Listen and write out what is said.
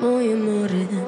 muy amore ¿eh?